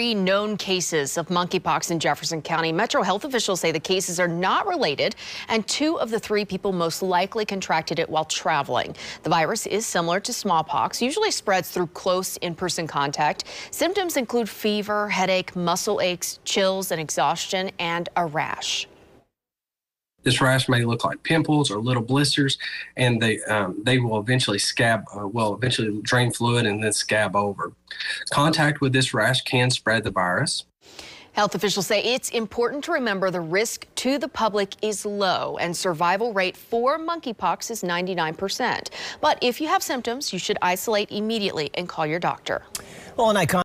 Three known cases of monkeypox in Jefferson County. Metro health officials say the cases are not related, and two of the three people most likely contracted it while traveling. The virus is similar to smallpox, usually spreads through close in-person contact. Symptoms include fever, headache, muscle aches, chills, and exhaustion, and a rash. This rash may look like pimples or little blisters, and they um, they will eventually scab, uh, will eventually drain fluid and then scab over. Contact with this rash can spread the virus. Health officials say it's important to remember the risk to the public is low and survival rate for monkeypox is 99%. But if you have symptoms, you should isolate immediately and call your doctor. Well, an icon